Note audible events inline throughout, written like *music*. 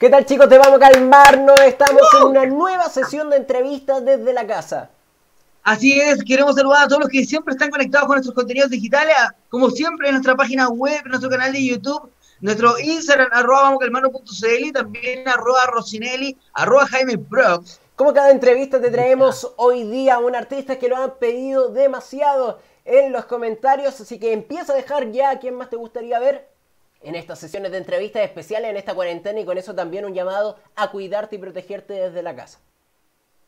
¿Qué tal chicos? Te vamos a calmarnos. Estamos en una nueva sesión de entrevistas desde la casa. Así es, queremos saludar a todos los que siempre están conectados con nuestros contenidos digitales, como siempre en nuestra página web, en nuestro canal de YouTube, nuestro Instagram, arroba vamoscalmarnos.cl, también arroba Rosinelli, arroba Jaime Prox. Como cada entrevista te traemos hoy día a un artista que lo han pedido demasiado en los comentarios, así que empieza a dejar ya a quién más te gustaría ver en estas sesiones de entrevistas especiales en esta cuarentena y con eso también un llamado a cuidarte y protegerte desde la casa.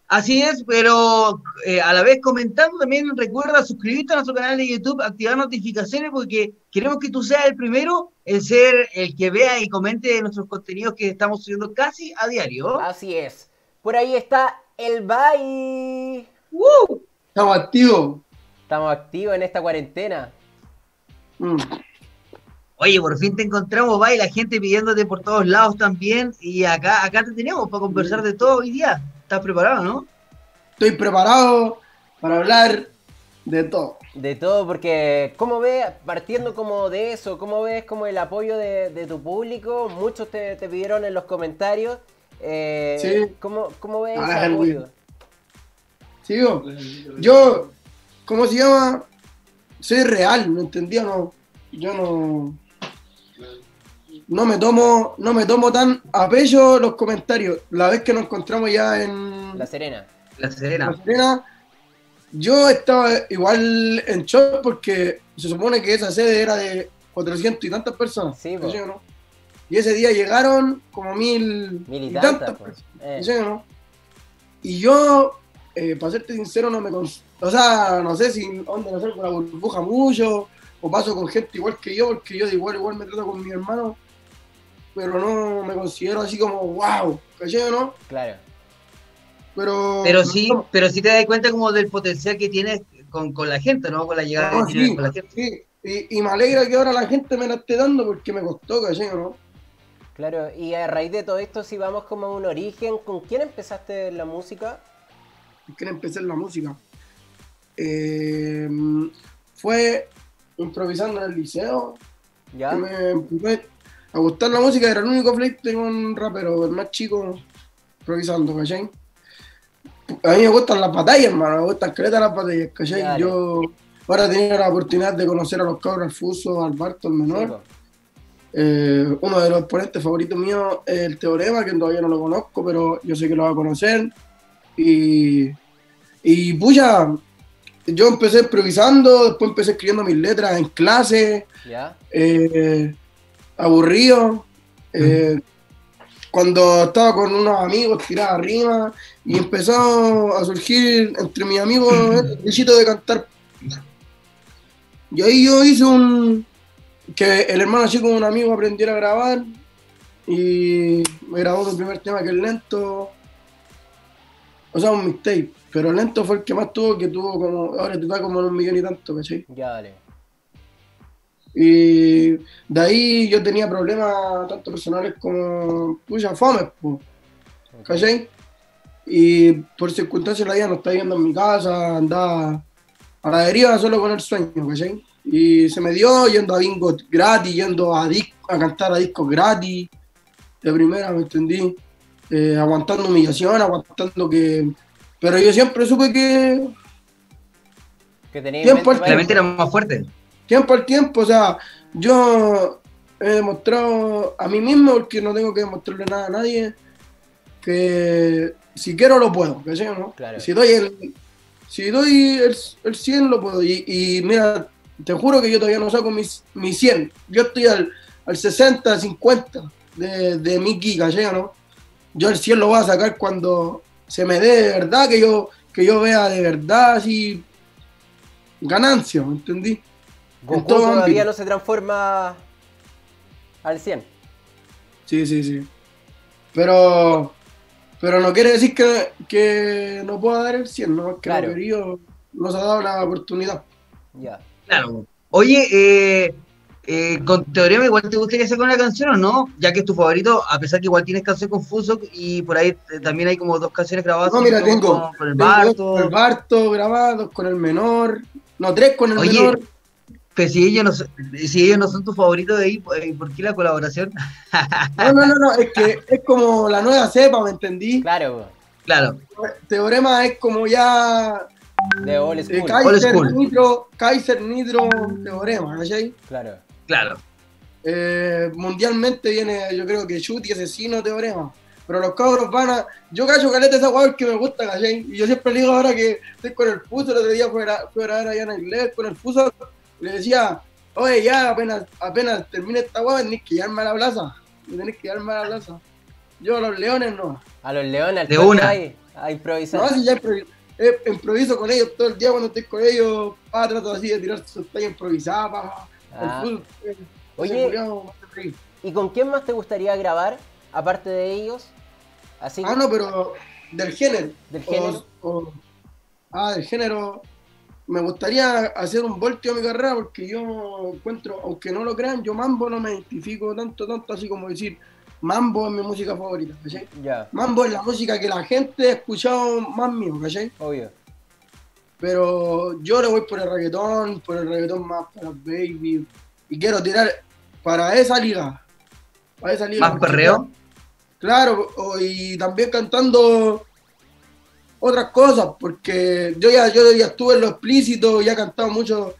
Así es, pero eh, a la vez comentando también recuerda suscribirte a nuestro canal de YouTube, activar notificaciones porque queremos que tú seas el primero en ser el que vea y comente nuestros contenidos que estamos subiendo casi a diario. Así es. Por ahí está el Bye. Estamos activos. Estamos activos en esta cuarentena. Mm. Oye, por fin te encontramos, Bye, la gente pidiéndote por todos lados también. Y acá, acá te tenemos para conversar de todo hoy día. ¿Estás preparado, no? Estoy preparado para hablar de todo. De todo, porque ¿cómo ves, partiendo como de eso, cómo ves como el apoyo de, tu público? Muchos te, pidieron en los comentarios. Eh, sí. ¿cómo, ¿Cómo ves ese apoyo? Sigo. Yo, ¿cómo se llama? Soy real, ¿me entendía? No, yo no no me tomo, no me tomo tan a pecho los comentarios. La vez que nos encontramos ya en La Serena. La Serena. La Serena yo estaba igual en shock porque se supone que esa sede era de 400 y tantas personas. Sí, ¿no? Y ese día llegaron como mil, y tantas, pues. personas. no? Y yo, eh, para serte sincero, no me... O sea, no sé si onda no sé, con la burbuja mucho o paso con gente igual que yo, porque yo de igual igual me trato con mi hermano pero no me considero así como wow, ¿caché o no? Claro. Pero, pero sí, pero sí te das cuenta como del potencial que tienes con, la gente, ¿no? Con la llegada de con la gente. Sí, y, me alegra que ahora la gente me la esté dando porque me costó, ¿caché o no? Claro, y a raíz de todo esto, si vamos como a un origen, ¿con quién empezaste la música? ¿Con quién empecé en la música? Eh, fue improvisando en el liceo. ¿Ya? me a gustar la música, era el único fleite con un rapero, el más chico, improvisando, ¿cachai? A mí me gustan las batallas, hermano, me gustan cretas las batallas, ¿cachai? Yo ahora he tenido la oportunidad de conocer a los cabros, al Fuso, al Barto, el menor. Eh, uno de los ponentes favoritos míos es el Teorema, que todavía no lo conozco, pero yo sé que lo va a conocer. Y, y pucha, yo empecé improvisando, después empecé escribiendo mis letras en clase. ¿Ya? Eh, aburrido. Eh, cuando estaba con unos amigos, tiraba rima y empezó a surgir entre mis amigos el deseo de cantar. Y ahí yo hice un. que el hermano chico con un amigo aprendiera a grabar y me grabó el primer tema que es lento. O sea, un mixtape. Pero lento fue el que más tuvo, que tuvo como. Ahora está como en un millón y tanto, ¿cachai? Ya, dale. Y de ahí yo tenía problemas tanto personales como muchas fome, pues. ¿cachai? Y por circunstancias la vida no estaba yendo en mi casa, andaba a la deriva solo con el sueño, ¿cachai? Y se me dio yendo a bingo gratis, yendo a, a cantar a discos gratis, de primera, ¿me entendí? Eh, aguantando humillación, aguantando que... Pero yo siempre supe que... Que tenía la mente era más fuerte tiempo al tiempo, o sea, yo he demostrado a mí mismo, porque no tengo que demostrarle nada a nadie, que si quiero lo puedo, no? Si doy el, si doy el, el 100 lo puedo. Y, mira, te juro que yo todavía no saco mis, mi 100. Yo estoy al, al 60, 50 de, de mi giga, no? Yo el 100 lo voy a sacar cuando se me dé de verdad, que yo, que yo vea de verdad así ganancia, ¿me entendí? Goku todavía no se transforma al 100. Sí, sí, sí. Pero, pero no quiere decir que, que no pueda dar el 100, ¿no? Que claro. no, no se ha dado la oportunidad. Ya. Claro. Oye, eh, eh, con Teorema igual te gustaría hacer con la canción o no, ya que es tu favorito, a pesar que igual tienes canción confuso y por ahí eh, también hay como dos canciones grabadas. No, mira, tengo con, el Barto. Con el Barto grabados, con el menor, no, tres con el menor. Pero si ellos no son, si ellos no son tus favoritos de ahí, eh, ¿por qué la colaboración? *laughs* No, no, no, no, es que es como la nueva cepa, ¿me entendí? Claro. Claro. Teorema es como ya. De All School. Kaiser, Nitro, Kaiser Nitro Teorema, ¿cachai? Claro. Claro. Eh, mundialmente viene, yo creo que Chuti, Asesino, Teorema. Pero los cabros van a. Yo cacho caleta esa weá que me gusta, ¿cachai? Y yo siempre digo ahora que estoy con el fuso, el otro día fui a, fui a grabar allá en inglés con el fuso, le decía, oye, ya apenas, apenas termine esta weá, tenés que llevarme a la plaza. Tenés que llevarme a la plaza. Yo a los leones no. A los leones, al de una. Hay, a improvisar. No, si ya eh, improviso, con ellos todo el día cuando estoy con ellos. Ah, trato así de tirar sus tallas improvisadas. Ah. Eh, Oye, ¿y con quién más te gustaría grabar, aparte de ellos? Así ah, no, pero del género. Del género. ah, del género. Me gustaría hacer un volteo a mi carrera porque yo encuentro, aunque no lo crean, yo mambo no me identifico tanto, tanto así como decir, mambo es mi música favorita, ¿cachai? Mambo es la música que la gente ha escuchado más mío, ¿cachai? Obvio. Pero yo le voy por el reggaetón, por el reggaetón más para baby. Y quiero tirar para esa liga. Para esa liga. ¿Más perreo? Claro, y también cantando otras cosas, porque yo ya, yo ya estuve en lo explícito, ya he cantado mucho,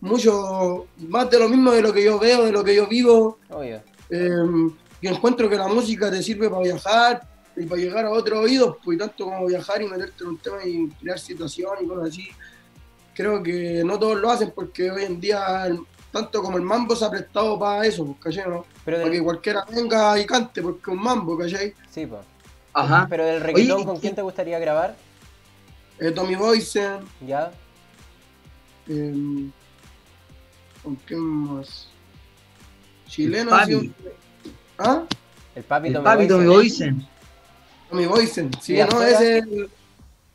mucho más de lo mismo de lo que yo veo, de lo que yo vivo. Em, y encuentro que la música te sirve para viajar y para llegar a otros oídos, pues tanto como viajar y meterte en un tema y crear situaciones y cosas así. Creo que no todos lo hacen porque hoy en día tanto como el mambo se ha prestado para eso, pues, ¿cachai? ¿no? para que cualquiera venga y cante, porque es un mambo, ¿cachai? Sí, pues. Ajá. Pero del reggaetón, ¿con quién te gustaría grabar? Eh, Tommy Boysen. Ya. Eh, ¿Con quién más? Chileno. El papi. ¿Ah? El papi, el Tommy, papi Tommy Boysen. Tommy Boysen, sí, no, ese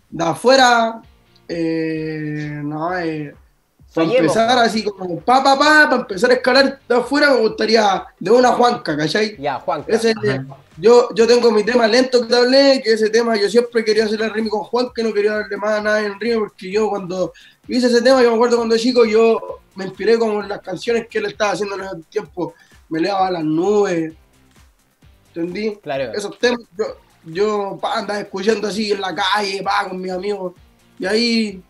de afuera, eh, no, eh, para empezar así como pa, pa, pa, para empezar a escalar de afuera, me gustaría de una Juanca, ¿cachai? Ya, Juanca. Ese, yo, yo tengo mi tema lento que te hablé, que ese tema yo siempre quería hacer el ritmo con Juan, que no quería darle más nada en ritmo, porque yo cuando hice ese tema, yo me acuerdo cuando chico, yo me inspiré con las canciones que él estaba haciendo en ese tiempo, me leaba las nubes, ¿entendí? Claro. Esos temas, yo, yo pa, andaba escuchando así en la calle, pa, con mis amigos, y ahí,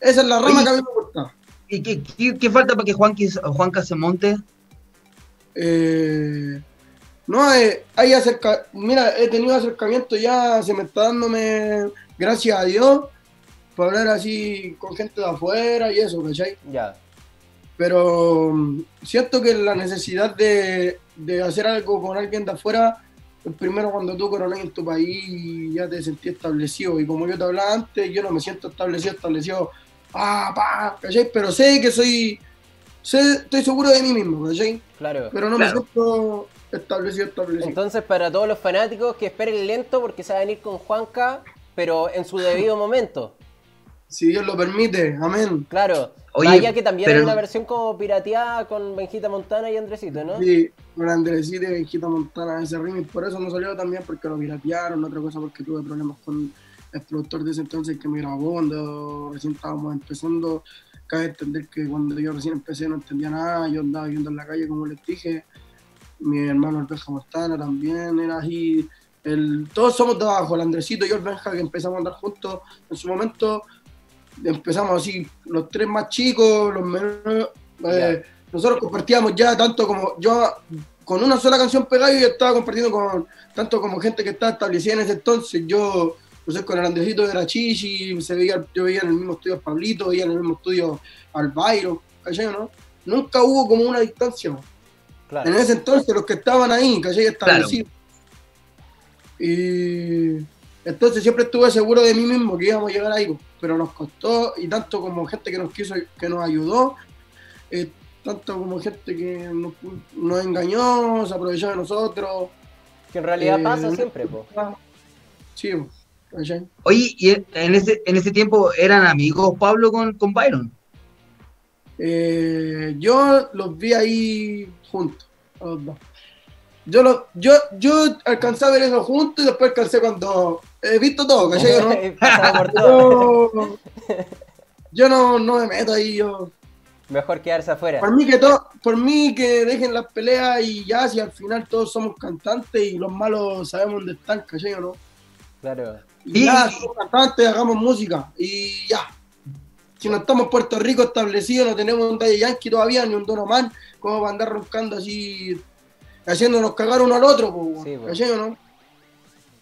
esa es la rama que a mí me gusta. ¿Y qué, falta para que Juanca se monte? Eh, no, hay, eh, hay acerca, mira, he tenido acercamiento ya, se me está dándome, gracias a Dios, para hablar así con gente de afuera y eso, ¿cachai? Ya. Pero mm, siento que la necesidad de, hacer algo con alguien de afuera, primero cuando tú coronas en tu país ya te sentí establecido. Y como yo te hablaba antes, yo no me siento establecido, establecido pa, pa, ¿cachai? Pero sé que soy, sé, estoy seguro de mí mismo, ¿cachai? Claro. Pero no me siento establecido, establecido. Entonces, para todos los fanáticos, que esperen lento porque se va a venir con Juanca, pero en su debido *laughs* momento. Si Dios lo permite, amén. Claro. Oye, Vaya que también hay una versión como pirateada con Benjita Montana y Andresito, ¿no? Sí, con Andresito y Benjita Montana ese remix. Por eso no salió también porque lo piratearon, otra cosa porque tuve problemas con el productor de ese entonces que me grabó cuando recién estábamos empezando. Cabe entender que cuando yo recién empecé no entendía nada, yo andaba viviendo en la calle como les dije. Mi hermano el Benja Mostana también era así. El, todos somos de abajo, el Andresito y yo el Benja que empezamos a andar juntos en su momento. Empezamos así, los tres más chicos, los menores. Eh, nosotros compartíamos ya tanto como yo con una sola canción pegada y yo estaba compartiendo con tanto como gente que estaba establecida en ese entonces. Yo entonces con el Andresito era Chichi, se veía, yo veía en el mismo estudio a Pablito, veía en el mismo estudio al Bayro, ¿cachai no? Nunca hubo como una distancia. En ese entonces los que estaban ahí, ¿cachai? Establecidos. Y entonces siempre estuve seguro de mí mismo que íbamos a llegar ahí, pero nos costó, y tanto como gente que nos quiso, que nos ayudó, eh, tanto como gente que nos, engañó, se aprovechó de nosotros. Que en realidad pasa eh, siempre, po. Sí, Oye, ¿y en ese, en ese tiempo eran amigos Pablo con, con Byron? Eh, yo los vi ahí juntos, Yo, lo, yo, yo alcancé a ver eso juntos y después alcancé cuando he visto todo, ¿cachai? *laughs* ¿no? yo, yo no, no me meto ahí, yo Mejor quedarse afuera. Por mí que todo, por mí que dejen las peleas y ya, si al final todos somos cantantes y los malos sabemos dónde están, ¿cachai o no? Claro. Y ya, somos cantantes, hagamos música. Y ya. Si no estamos en Puerto Rico establecidos, no tenemos un Daddy Yankee todavía, ni un Donoman, como para andar roncando así, haciéndonos cagar uno al otro, ¿cachai o no?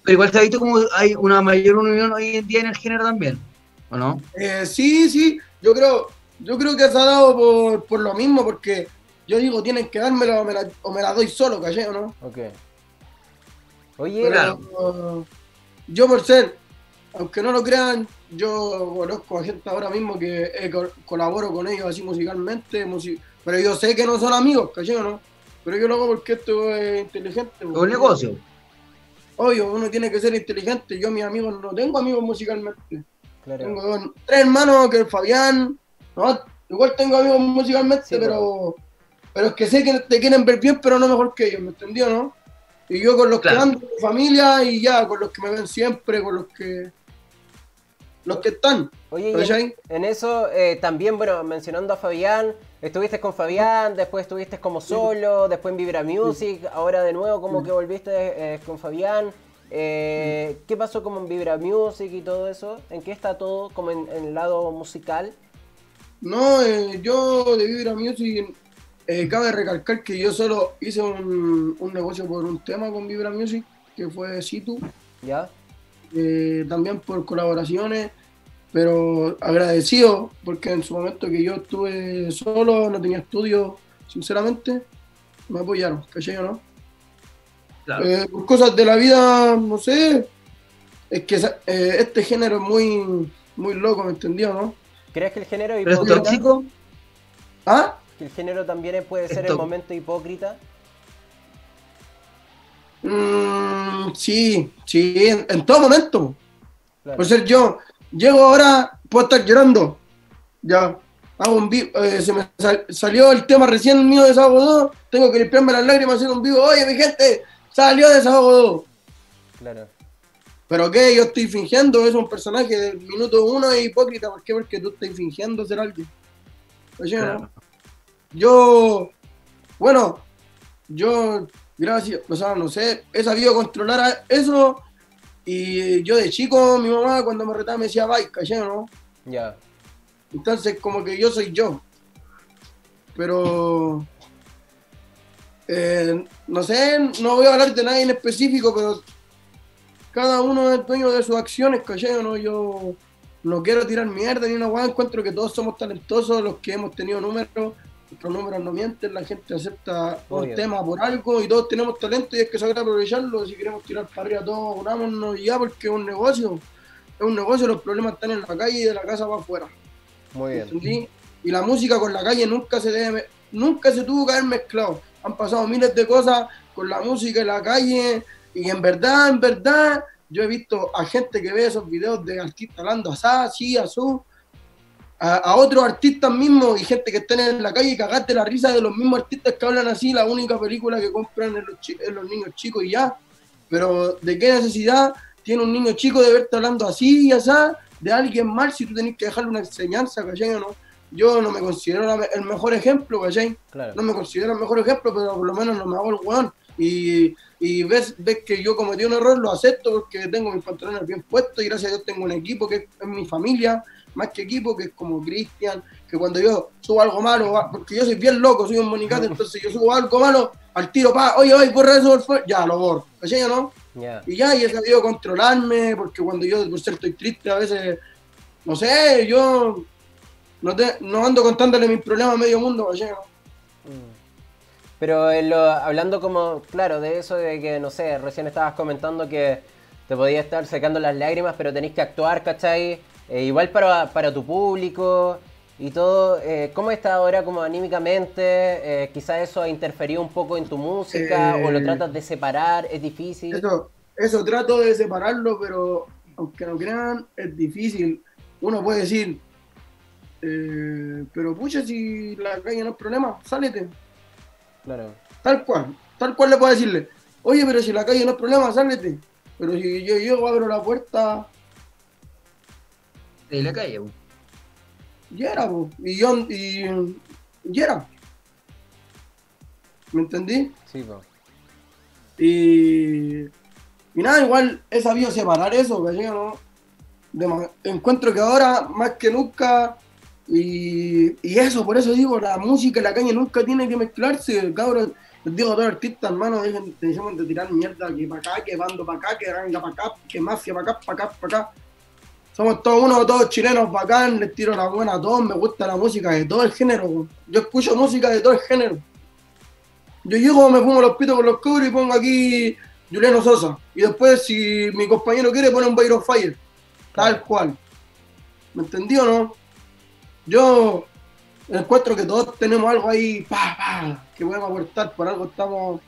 Pero igual se ha visto como hay una mayor unión hoy en día en el género también, ¿o no? Eh, sí, sí, yo creo, yo creo que se ha dado por, lo mismo, porque yo digo, tienen que dármela o me la, o me la doy solo, ¿cachai o no? Ok. Oye, yo por ser, aunque no lo crean, yo conozco a gente ahora mismo que colaboro con ellos así musicalmente, pero yo sé que no son amigos, ¿cachai o no? Pero yo lo hago porque esto es inteligente. Es un negocio. Obvio, uno tiene que ser inteligente. Yo, mis amigos, no tengo amigos musicalmente. Tengo tres hermanos, que el Fabián. Igual tengo amigos musicalmente, pero, pero es que sé que te quieren ver bien, pero no mejor que ellos, ¿me entendió, no? Y yo con los que ando, mi familia, y ya, con los que me ven siempre, con los que los que están. Oye, en, eso eh, también, bueno, mencionando a Fabián, estuviste con Fabián, después estuviste como solo, después en Vibra Music, ahora de nuevo como que volviste eh, con Fabián. Eh, ¿Qué pasó como en Vibra Music y todo eso? ¿En qué está todo como en, el lado musical? No, yo de Vibra Music cabe recalcar que yo solo hice un, un, negocio por un tema con Vibra Music, que fue Situ. ¿Ya? también por colaboraciones pero agradecido porque en su momento que yo estuve solo, no tenía estudio, sinceramente, me apoyaron, ¿cachai o no? Eh, por cosas de la vida, no sé, es que eh, este género es muy, muy loco, ¿me entendió, no? ¿Crees que el género es tóxico? ¿Ah? ¿Que el género también puede ser el momento hipócrita? Mm, sí, sí, en, todo momento. Por ser yo, Llego ahora, puedo estar llorando. Ya, hago un vivo. Eh, se me salió el tema recién mío de Sábado 2. Tengo que limpiarme las lágrimas haciendo un vivo. Oye, mi gente, salió de Sábado 2. Claro. Pero qué, yo estoy fingiendo, es un personaje del minuto uno es hipócrita. ¿Por qué? Porque tú estás fingiendo ser alguien. Oye, Yo, bueno, yo, gracias, o sea, no sé, he sabido controlar eso y yo de chico, mi mamá cuando me retaba me decía, bye, callé, ¿no? Ya. Entonces, como que yo soy yo. Pero. Eh, no sé, no voy a hablar de nadie en específico, pero cada uno es dueño de sus acciones, ¿cachai? ¿no? Yo no quiero tirar mierda ni una guay, encuentro que todos somos talentosos, los que hemos tenido números, nuestros números no mienten, la gente acepta un tema por algo y todos tenemos talento y es que saber aprovecharlo. Si queremos tirar para arriba todos, unámonos ya porque es un negocio. Es un negocio, los problemas están en la calle y de la casa para afuera. Muy bien. Y la música con la calle nunca se debe, nunca se tuvo que haber mezclado. Han pasado miles de cosas con la música y la calle y en verdad, en verdad, yo he visto a gente que ve esos videos de artistas hablando así, así, su a, otros artistas mismos y gente que estén en la calle y cagaste la risa de los mismos artistas que hablan así, la única película que compran es los, los niños chicos y ya. Pero ¿de qué necesidad tiene un niño chico de verte hablando así y así de alguien mal si tú tenés que dejarle una enseñanza, ¿cachai o no? Yo no me considero el mejor ejemplo, ¿cachai? No me considero el mejor ejemplo, pero por lo menos no me hago el weón. Y, y ves, ves que yo cometí un error, lo acepto porque tengo mis pantalones bien puestos y gracias a Dios tengo un equipo que es mi familia, más que equipo, que es como Cristian, que cuando yo subo algo malo, porque yo soy bien loco, soy un monicate, *laughs* entonces yo subo algo malo, al tiro, pa, oye, oye, borra eso, ya, lo borro, ¿cachai, no? Y ya, y he sabido controlarme, porque cuando yo, por ser estoy triste, a veces, no sé, yo no, te, no ando contándole mis problemas a medio mundo, ¿cachai, mm. Pero hablando como, claro, de eso de que, no sé, recién estabas comentando que te podía estar secando las lágrimas, pero tenés que actuar, ¿cachai? Eh, igual para, para, tu público y todo, eh, ¿cómo está ahora como anímicamente? Eh, quizá eso ha interferido un poco en tu música o lo tratas de separar, es difícil. Eso, eso trato de separarlo, pero aunque no crean, es difícil. Uno puede decir, pero pucha, si la calle no es problema, sálete. Claro. Tal cual, tal cual le puedo decirle, oye, pero si la calle no es problema, sálete. Pero si yo, yo abro la puerta, de la calle. Y era, y yo, y y era. ¿Me entendí? Sí, pues. Y, y nada, igual he sabido separar eso, ¿cachai? ¿no? encuentro que ahora, más que nunca, y, y, eso, por eso digo, la música y la caña nunca tiene que mezclarse, cabrón. Les digo a todos los artistas, hermano, dejen, de tirar mierda, que para acá, que bando para acá, que ganga para acá, que mafia para acá, para acá, para acá. Somos todos uno, todos chilenos bacán, les tiro la buena a todos, me gusta la música de todo el género. Yo escucho música de todo el género. Yo llego, me fumo los pitos con los cubres y pongo aquí Juliano Sosa. Y después, si mi compañero quiere, pone un Byron Fire. Tal cual. ¿Me entendió o no? Yo encuentro que todos tenemos algo ahí, pa, pa, que podemos aportar, por algo estamos,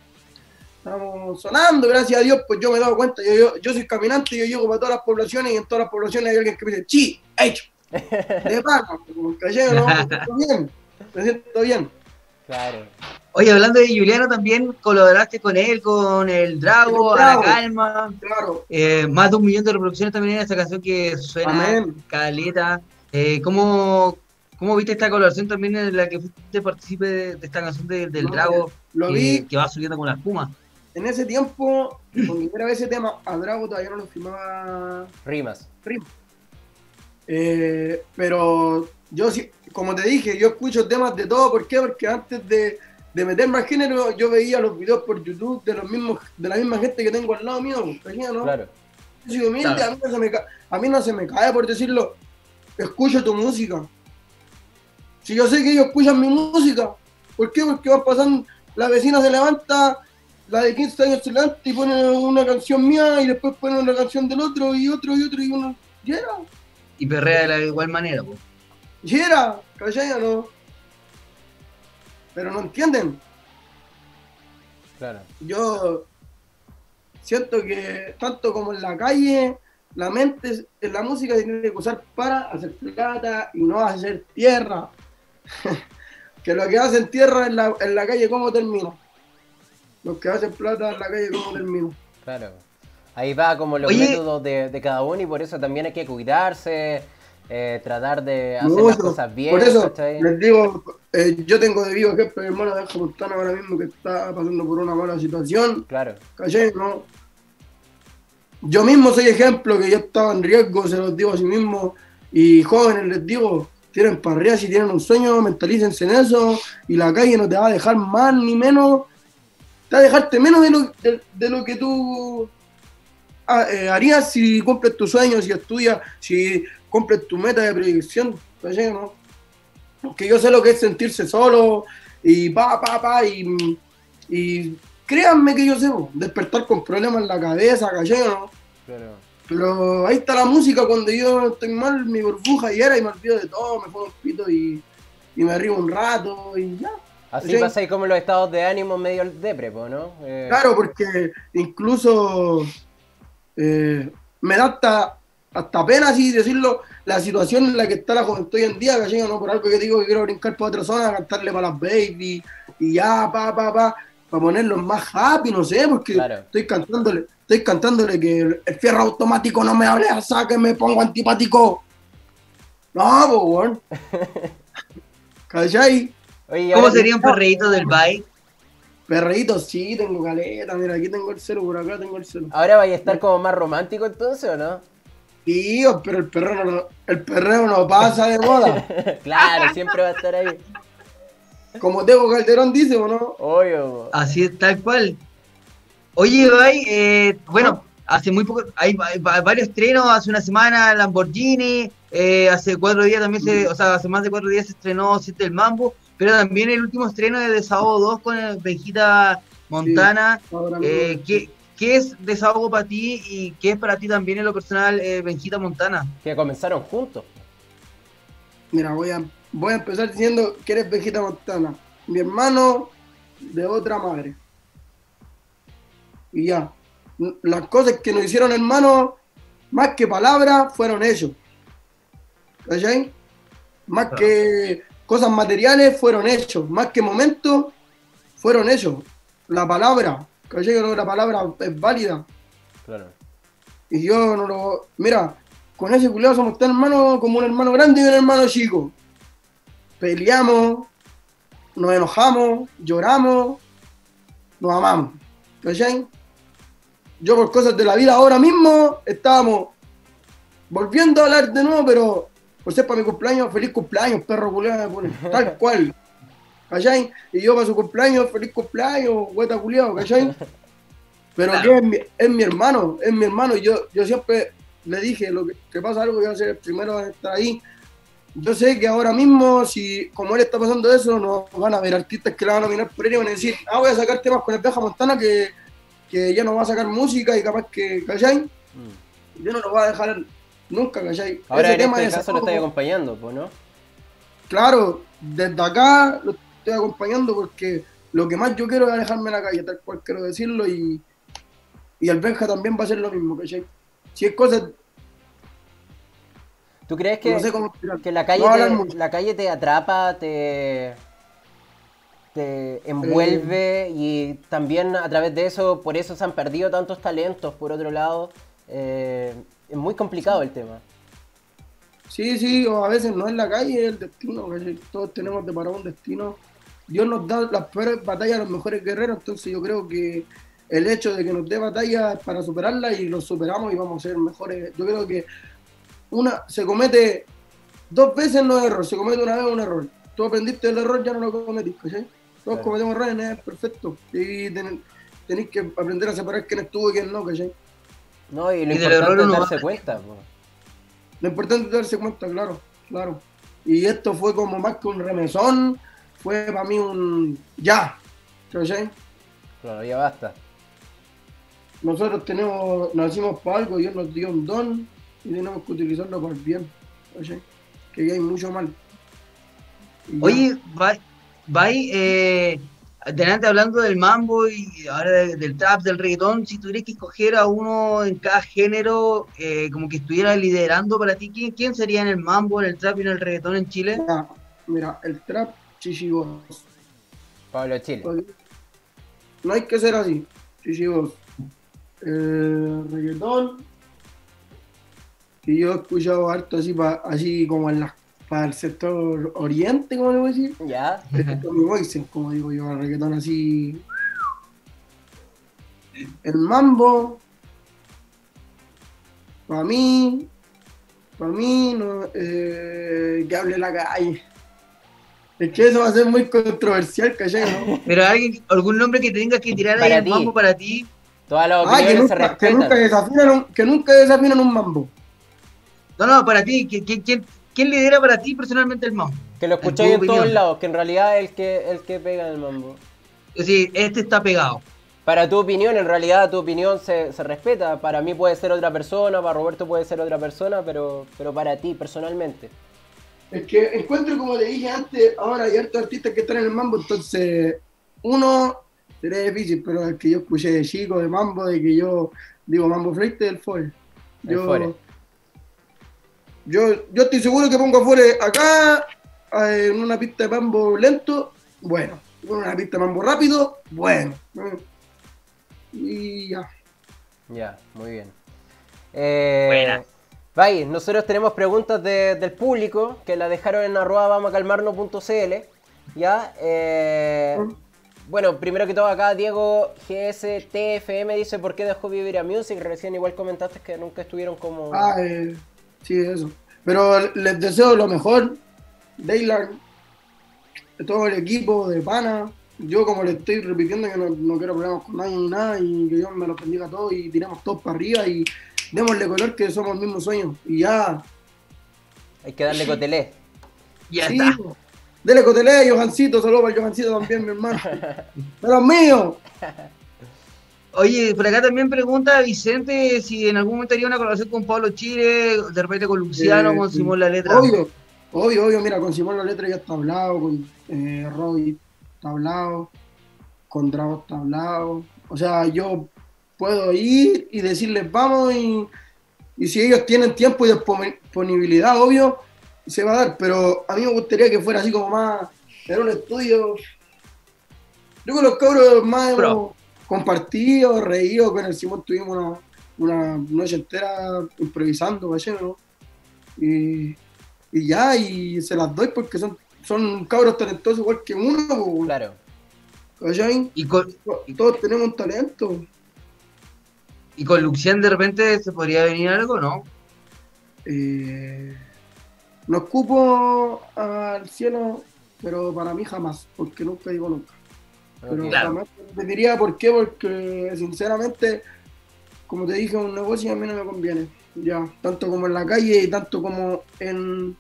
estamos sonando, gracias a Dios, pues yo me he dado cuenta, yo, yo, soy caminante, yo llego para todas las poblaciones y en todas las poblaciones hay alguien que me dice, chi, hecho, *laughs* de pago, como ¿no? Me *laughs* siento bien, me siento bien. Claro. Oye, hablando de Juliano, también colaboraste con él, con el Drago, a la calma. Claro. Eh, más de un millón de reproducciones también en esta canción que suena caleta. Eh, ¿cómo, ¿Cómo viste esta colaboración también en la que fuiste partícipe de, esta canción del Drago? Lo que, vi. Que va subiendo con la espuma. En ese tiempo, por primera vez ese tema, a Drago todavía no lo firmaba. Rimas. Rimas. Eh, pero yo sí como te dije, yo escucho temas de todo, ¿por qué? Porque antes de, de meterme al género, yo veía los videos por YouTube de los mismos, de la misma gente que tengo al lado mío, ¿no? Claro. Yo soy humilde, a, mí no se me, a mí no se me cae por decirlo, escucho tu música. Si yo sé que ellos escuchan mi música, ¿por qué? Porque van pasando, la vecina se levanta, la de 15 años se levanta y pone una canción mía y después pone una canción del otro y otro y otro y uno, ¿y Y perrea de la igual manera, pues. Y era, ¿cachai no? Pero no entienden. Claro. Yo siento que tanto como en la calle, la mente en la música se tiene que usar para hacer plata y no hacer tierra. *laughs* que lo que hacen tierra en la, en la calle, ¿cómo termina? Los que hacen plata en la calle, ¿cómo termina? Claro. Ahí va como los métodos de, de cada uno y por eso también hay que cuidarse eh, tratar de hacer las cosas bien. Por eso les digo, eh, yo tengo de vivo ejemplo mi hermano de Montana ahora mismo que está pasando por una mala situación. Claro. ¿No? Yo mismo soy ejemplo que yo estaba en riesgo, se los digo a sí mismo. Y jóvenes les digo, tienen parrea, si tienen un sueño, mentalícense en eso. Y la calle no te va a dejar más ni menos, te va a dejarte menos de lo, de lo que tú ah, eh, harías si cumples tus sueños, si estudias, si cumples tu meta de predicción, ¿no? Porque yo sé lo que es sentirse solo y pa, pa, pa, y, y créanme que yo sé, despertar con problemas en la cabeza, ¿cachai? ¿no? Pero... ahí está la música cuando yo estoy mal, mi burbuja y era y me olvido de todo, me pongo un pito y, y me río un rato y ya. Así pasa ahí como los estados de ánimo medio deprepo, ¿no? Eh... Claro, porque incluso eh, me da hasta hasta pena así decirlo, la situación en la que está la juventud hoy en día, ¿cachai? No por algo que digo que quiero brincar por otra zona, cantarle para las baby y ya, pa, pa, pa, para ponerlos más happy, no sé, porque estoy cantándole, estoy cantándole que el, fierro automático no me hable a que me pongo antipático. No, pues, *laughs* bueno. ¿Cómo sería un perreíto del bike? Perreíto, sí, tengo caleta, mira, aquí tengo el celo, por acá tengo el celo. ¿Ahora vaya a estar como más romántico entonces o no? Tío, pero el perreo no, el perreo no pasa de moda. *laughs* claro, siempre va a estar ahí. Como Tego Calderón dice, ¿o no? Obvio. Así es, tal cual. Oye, Ibai, eh, bueno, hace muy poco, hay, varios estrenos, hace una semana Lamborghini, eh, hace cuatro días también se, o sea, hace más de cuatro días se estrenó Siete el Mambo, pero también el último estreno de Desahogo 2 con el Benjita Montana. eh, ¿Qué es desahogo para ti y qué es para ti también en lo personal eh, Benjita Montana? Que comenzaron juntos. Mira, voy a, voy a empezar diciendo que eres Benjita Montana. Mi hermano de otra madre. Y ya. Las cosas que nos hicieron hermanos, más que palabras, fueron hechos. ¿Cachai? Más que cosas materiales, fueron hechos. Más que momentos, fueron hechos. La palabra. Que la palabra es válida. Claro. Y yo no lo. Mira, con ese culiado somos tan hermanos como un hermano grande y un hermano chico. Peleamos, nos enojamos, lloramos, nos amamos. ¿Cachai? Yo por cosas de la vida ahora mismo estábamos volviendo a hablar de nuevo, pero por ser para mi cumpleaños, feliz cumpleaños, perro culiado, tal *laughs* cual. ¿Cachai? Y yo para su cumpleaños, feliz cumpleaños, hueta culiado, ¿cachai? Pero que es mi, es mi, hermano, es mi hermano. Yo, yo siempre le dije, lo que, pasa algo, que voy a ser el primero a estar ahí. Yo sé que ahora mismo, si como él está pasando eso, nos van a ver artistas que le van a nominar por él y van a decir, ah, voy a sacar temas con el Peja Montana que, que ya no va a sacar música y capaz que, ¿cachai? Mm. Yo no lo voy a dejar nunca, ¿cachai? Ahora Ese en tema este caso lo estoy acompañando, ¿no? Claro, desde acá lo estoy acompañando porque lo que más yo quiero es alejarme en la calle, tal cual quiero decirlo, y, y el Benja también va a ser lo mismo, ¿cachai? Si es cosa... ¿Tú crees que, que la, calle te, la calle te atrapa, te, te envuelve eh. y también a través de eso, por eso se han perdido tantos talentos, por otro lado? Eh, es muy complicado el tema. Sí, sí, o a veces no es la calle, es el destino, todos tenemos de parar un destino. Dios nos da las peores batallas a los mejores guerreros, entonces yo creo que el hecho de que nos dé batallas es para superarla y lo superamos y vamos a ser mejores. Yo creo que una se comete dos veces no error, se comete una vez un error. Tú aprendiste el error, ya no lo cometiste, ¿sí? Todos cometemos errores, es perfecto. Y tenéis que aprender a separar quién estuvo y quién no, ¿cachai? No, y lo importante es darse cuenta. Lo importante es darse cuenta, claro, claro. Y esto fue como más que un remesón, fue para mí un ya, ¿cachai? Claro, ya basta. Nosotros tenemos, nacimos para algo, Dios nos dio un don y tenemos que utilizarlo para el bien, ¿cachai? Que ya hay mucho mal. Oye, bye, eh, Delante hablando del mambo y ahora del trap, del reggaetón, si tuvieras que escoger a uno en cada género, eh, como que estuviera liderando para ti, ¿quién, sería en el mambo, en el trap y en el reggaetón en Chile? Mira, el trap, Chichibos. Pablo Chile. No hay que ser así, Chichibos. Eh, reggaetón, que yo he escuchado harto así, así como en las para el sector oriente, como le voy a decir. Ya. El como digo yo, el reggaetón así. El mambo, para mí, para mí, no, eh, que hable la calle. Es que eso va a ser muy controversial, ¿cachai? ¿no? *laughs* Pero alguien, algún nombre que tengas que tirar ahí al mambo para ti. Todas las ah, que nunca, que nunca, desafinan un, que nunca desafinan un mambo. No, no, para ti, ¿quién, ¿Quién lidera para ti personalmente el mambo? Que lo escucháis en, todos lados, que en realidad es el que, el que pega en el mambo. Es decir, este está pegado. Para tu opinión, en realidad tu opinión se, respeta. Para mí puede ser otra persona, para Roberto puede ser otra persona, pero, pero para ti personalmente. Es que encuentro, como le dije antes, ahora hay hartos artistas que están en el mambo, entonces uno sería difícil, pero el que yo escuché de chico, de mambo, de que yo digo mambo fleite del Fore. Yo, yo, yo estoy seguro que pongo afuera acá, eh, en una pista de mambo lento, bueno. En una pista de mambo rápido, bueno. Y ya. Ya, muy bien. Eh, Vaya, nosotros tenemos preguntas del público que la dejaron en arroba vamos a calmarnos.cl. Ya, eh, bueno, primero que todo acá Diego GSTFM dice por qué dejó vivir a Music. Recién igual comentaste que nunca estuvieron como... Ah, eh, Sí, eso. Pero les deseo lo mejor. Daylar, todo el equipo de Pana. Yo, como le estoy repitiendo, que no, quiero problemas con nadie ni nada y que Dios me lo bendiga a todos y tiramos todos para arriba y démosle color que somos el mismo sueño. Y ya. Hay que darle cotelé. Ya está. Dele cotelé a Johancito, saludos para Johancito también, mi hermano. *laughs* Pero mío. *laughs* Oye, por acá también pregunta Vicente si en algún momento haría una colaboración con Pablo Chile, de repente con Luciano, con Simón La Letra. Obvio, obvio, obvio, mira, con Simón La Letra ya está hablado, con eh, Robbie está hablado, con Drago está hablado. O sea, yo puedo ir y decirles vamos y, y si ellos tienen tiempo y disponibilidad, obvio, se va a dar, pero a mí me gustaría que fuera así como más, era un estudio. Yo con los cabros más compartido, reído, con el Simón tuvimos una, noche entera improvisando, ¿no? Y, y ya, y se las doy porque son son cabros talentosos igual que uno. Claro. Y, con, todos tenemos un talento. ¿Y con Luxian de repente se podría venir algo, no? Eh, no escupo al cielo, pero para mí jamás, porque nunca digo nunca. Pero jamás te diría por qué, porque sinceramente, como te dije, un negocio a mí no me conviene. Ya, tanto como en la calle y tanto como en,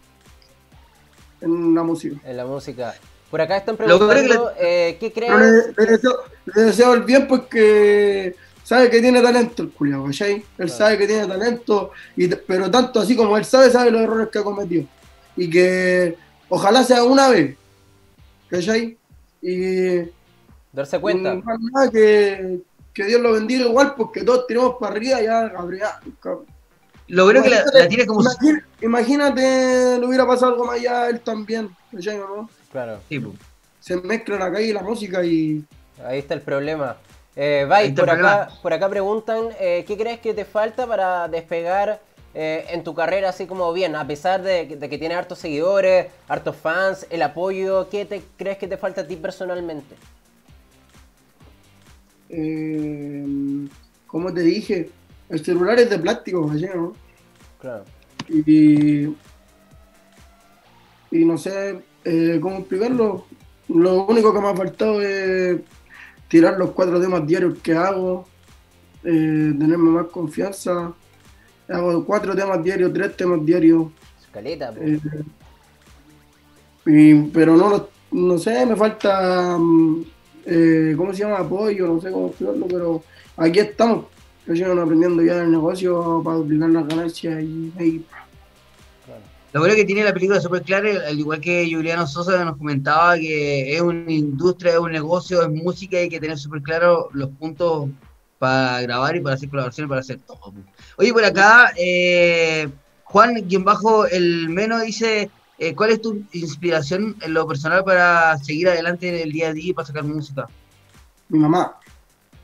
en la música. En la música. Por acá están preguntando, eh, ¿qué crees? Le, deseo, el bien porque sabe que tiene talento el culiado, ¿cachai? Él sabe que tiene talento, y, pero tanto así como él sabe, sabe los errores que ha cometido. Y que ojalá sea una vez, ¿cachai? Y... Darse cuenta. que, que Dios lo bendiga igual, porque todos tenemos para arriba ya, Gabriel. Lo creo que la, tiene como... Imagínate, le hubiera pasado algo más allá a él también, ¿cachai o no? Claro. Se mezcla la calle y la música y. Ahí está el problema. Eh, por acá, por acá preguntan, eh, ¿qué crees que te falta para despegar eh, en tu carrera así como bien? A pesar de, que tienes hartos seguidores, hartos fans, el apoyo, ¿qué te crees que te falta a ti personalmente? Eh, como te dije, el celular es de plástico, ¿no? Claro. Y, y no sé, eh, ¿cómo explicarlo? Lo único que me ha faltado es tirar los cuatro temas diarios que hago, eh, tenerme más confianza. Hago cuatro temas diarios, tres temas diarios. Escaleta, eh, y, pero no, no sé, me falta, mm, eh, ¿cómo se llama? Apoyo, no sé cómo explicarlo, pero aquí estamos, aprendiendo ya del negocio para duplicar las ganancias y, lo bueno que tiene la película súper clara, al igual que Juliano Sosa nos comentaba que es una industria, es un negocio, es música y hay que tener súper claro los puntos para grabar y para hacer colaboraciones, para hacer todo. Oye, por acá, eh, Juan, quien bajo el menos dice, eh, ¿cuál es tu inspiración en lo personal para seguir adelante en el día a día y para sacar música? Mi mamá.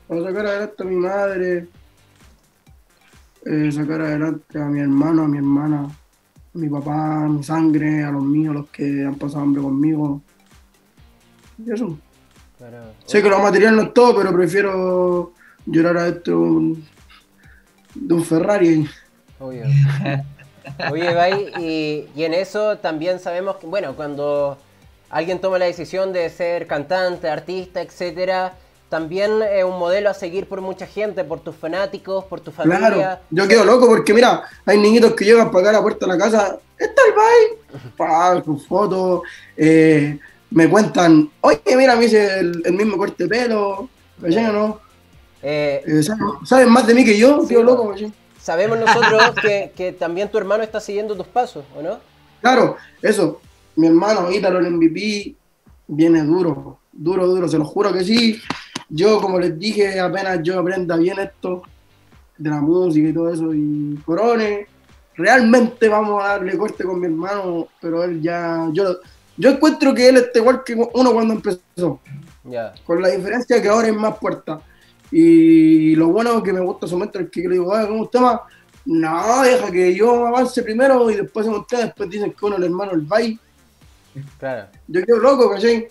Para sacar adelante a mi madre, eh, sacar adelante a mi hermano, a mi hermana mi papá, mi sangre, a los míos, los que han pasado hambre conmigo. Y eso. Sé que lo material no es todo, pero prefiero llorar a esto de un Ferrari. Obvio. *laughs* Oye, Bay, y, y en eso también sabemos que, bueno, cuando alguien toma la decisión de ser cantante, artista, etcétera, también es un modelo a seguir por mucha gente, por tus fanáticos, por tu familia. Claro, yo quedo loco porque mira, hay niñitos que llegan para acá a la puerta de la casa, está el Bay, para sus fotos, eh, me cuentan, oye, mira, me hice el, mismo corte de pelo, ¿cachai no? Eh, eh ¿saben, más de mí que yo? Quedo loco, Sabemos nosotros *laughs* que, que, también tu hermano está siguiendo tus pasos, ¿o no? Claro, eso, mi hermano Ítalo, el MVP, viene duro, duro, duro, se lo juro que sí. Yo, como les dije, apenas yo aprenda bien esto de la música y todo eso, y Corone, realmente vamos a darle corte con mi hermano, pero él ya, yo, yo encuentro que él está igual que uno cuando empezó, con la diferencia que ahora es más puerta. Y lo bueno que me gusta su momento es que yo le digo, ¿cómo usted más? No, deja que yo avance primero y después se monte, después dicen que uno el hermano el baile. Claro. Yo quedo loco, ¿cachai?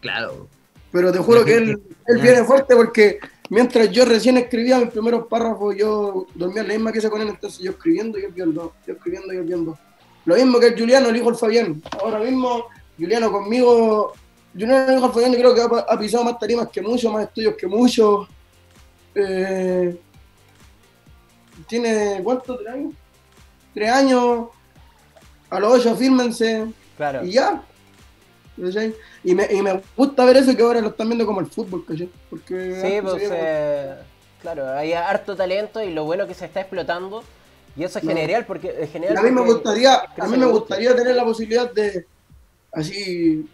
Claro. Pero te juro que él, *laughs* él viene fuerte porque mientras yo recién escribía mis primeros párrafos, yo dormía en la misma pieza con él, entonces yo escribiendo y él viendo, yo escribiendo y él viendo. Lo mismo que el Juliano, el hijo del Fabián. Ahora mismo, Juliano conmigo, Juliano, el hijo del Fabián, yo creo que ha, pisado más tarimas que mucho, más estudios que mucho. Eh, tiene, ¿cuánto? ¿Tres años? Tres años. A los ocho, fírmense. Claro. Y ya. Y me, y me gusta ver eso que ahora lo están viendo como el fútbol, ¿cachai? Porque sí, pues, eh, claro, hay harto talento y lo bueno que se está explotando. Y eso es genial porque es genial a mí me gustaría, a mí me gustaría tener la posibilidad de así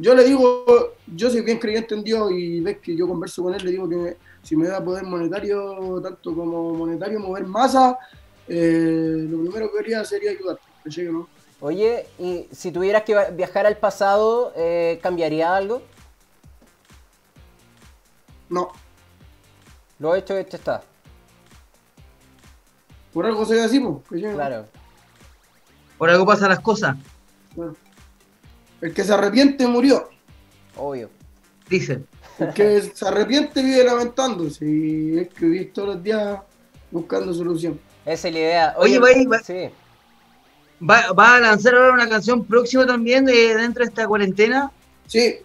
yo le digo, yo soy bien creyente en Dios y ves que yo converso con él, le digo que si me da poder monetario, tanto como monetario, mover masa, eh, lo primero que quería sería ayudarte, ¿no? Oye, y si tuvieras que viajar al pasado, eh, ¿cambiaría algo? No. Lo hecho, hecho está. Por algo se ve así, pues. Claro. Por algo pasan las cosas. El que se arrepiente murió. Obvio. Dicen. El que se arrepiente vive lamentándose y es que vive todos los días buscando solución. Esa es la idea. Oye, Oye va, sí. va, va, a lanzar ahora una canción próxima también de, dentro de esta cuarentena. Sí.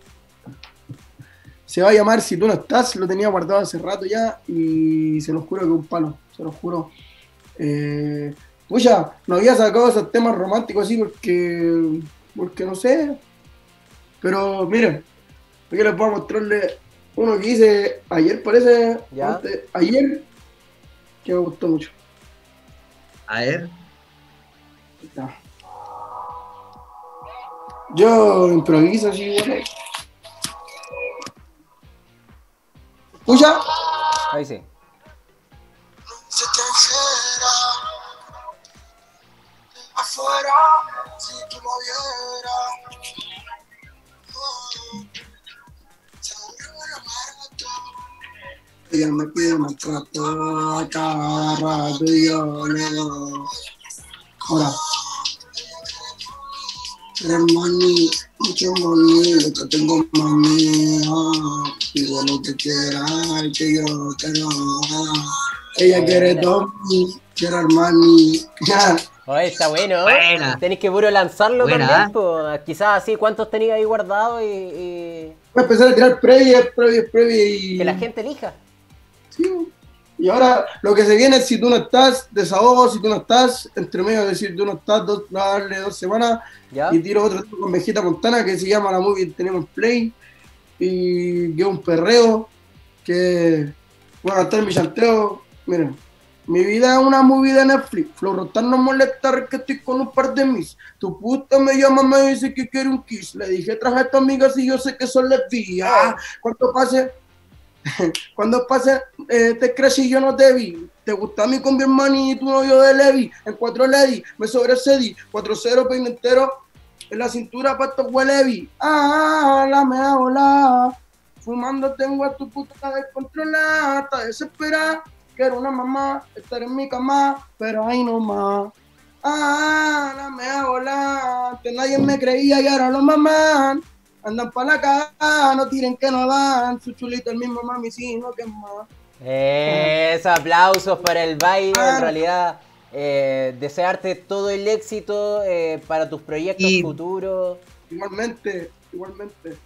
Se va a llamar Si tú no estás, lo tenía guardado hace rato ya y se lo juro que un palo, se lo juro. Eh, pucha, no había sacado esos temas románticos así porque, porque no sé. Pero miren, aquí les voy a mostrarle uno que hice ayer, parece, ayer, que me gustó mucho. A ver. Yo improviso así. ¿Escucha? Ahí sí. Me pide maltrato cada rato y yo no. Ahora. Eres money, mucho money, lo que tengo mami. Digo lo que quieras, que yo quiero. Ella quiere Tommy, quiere Armani. Oye, está bueno. Buena. Tenéis que puro lanzarlo también. Pues. Quizás así, ¿cuántos tenéis ahí guardados? Y, y... Voy a empezar a tirar previas, previas, previas y. Que la gente elija. Y ahora lo que se viene es si tú no estás, desahogo, si tú no estás, entre medio de decir tú no estás, dos, a darle dos semanas y tiro otro con Vegeta Montana que se llama la movie Tenemos Play y que es un perreo que bueno estar en mi chanteo, miren, mi vida es una movie de Netflix, Florotar no molesta que estoy con un par de mis, tu puta me llama, me dice que quiere un kiss, le dije traje a tu amiga si yo sé que son lesbianas, ¿cuánto pase? *laughs* Cuando pase eh, te crees y yo no te vi. Te gusta a mí con mi hermano y tu novio de Levi. En cuatro Lady me sobrecedí. 4-0 peine entero en la cintura para estos Levi. Ah, la me hago la. Fumando tengo a tu puta descontrolada. Está desesperada. Quiero una mamá. Estar en mi cama. Pero ahí no más. Ah, la me hago la. Que nadie me creía y ahora lo mamá andan para la caja, no tiren que no dan, su chulito el mismo mami, sí, no que más. Eso, aplausos para el baile, en realidad. Eh, desearte todo el éxito eh, para tus proyectos futuros. Igualmente, igualmente.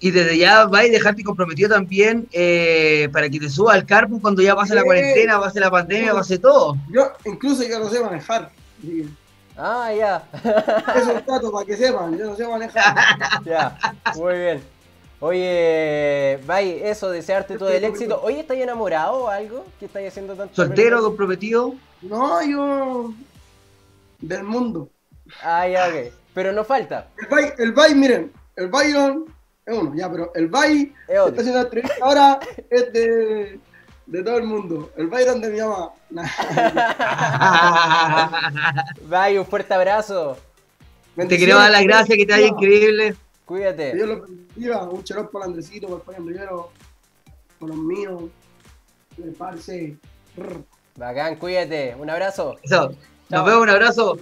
Y desde ya vais a dejarte comprometido también eh, para que te suba al carpo cuando ya pase la cuarentena, pase la pandemia, pase todo. Yo incluso ya no sé manejar. Ah, ya. *laughs* Es un dato para que sepan, yo no sé manejar. *laughs* Ya, muy bien. Oye, Bay, eso, desearte todo el éxito. Oye, ¿estás enamorado o algo? ¿Qué estás haciendo tanto? ¿Soltero, comprometido? No, yo. del mundo. Ah, ya, ok. Pero no falta. El Bay, el Bay miren, el Byron es uno, ya, pero el Bay está haciendo entrevista ahora es de de todo el mundo. El Byron de mi mamá. *laughs* Bye, un fuerte abrazo. Te quiero dar las gracias, que te vaya increíble. Cuídate. Dios lo bendiga. Un chorro para Andresito, para Fabián Rivero, por los míos. Le parce. Bacán, cuídate. Un abrazo. Eso. Nos vemos, un abrazo.